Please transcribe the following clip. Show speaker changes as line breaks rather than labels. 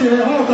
いや、も。